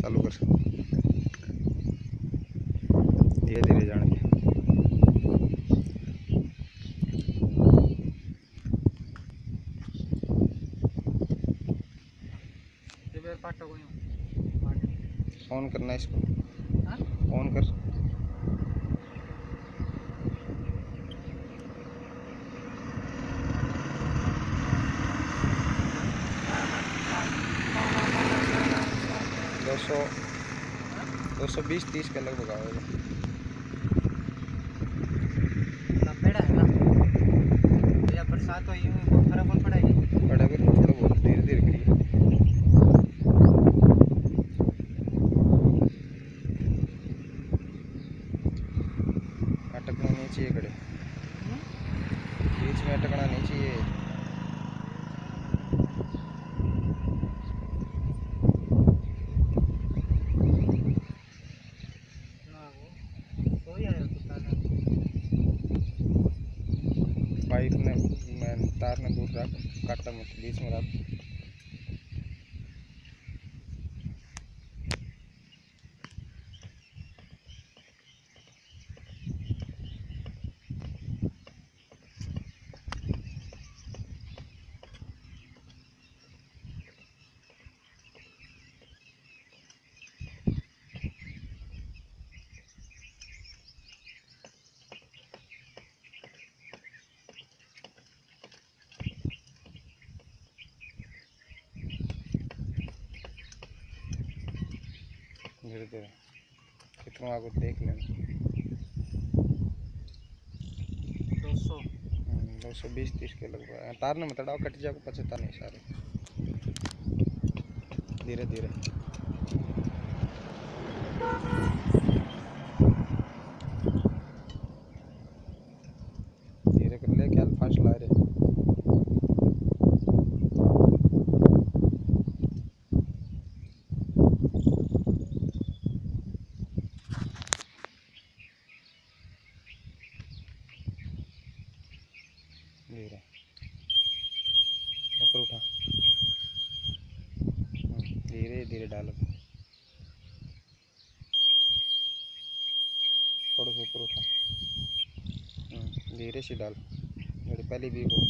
चालू कर। धीरे धीरे जाने फ़ोन करना है? इसको फ़ोन कर। दो सौ दो सौ बीस तीस के लगभग आएगा। बरसात हुई फ़र्क पड़ेगी बड़ा थोड़ा बहुत धीरे धीरे करिए। अटकना नहीं चाहिए कड़े बीच में अटकना नहीं चाहिए। पाइप में मैं तार में दूर रख काटा मछली बीच में रख। धीरे धीरे कितना आगे देख लें दो सौ बीस तीस के लगभग तार में तड़ाव कट जाएगा पचहत्तर नहीं सारे धीरे धीरे कर ले क्या फास्ट ला रहे धीरे ऊपर उठा। हम्म, धीरे धीरे डालो। थोड़ा सा ऊपर उठा। हम्म, धीरे से डाल। पहले भी हो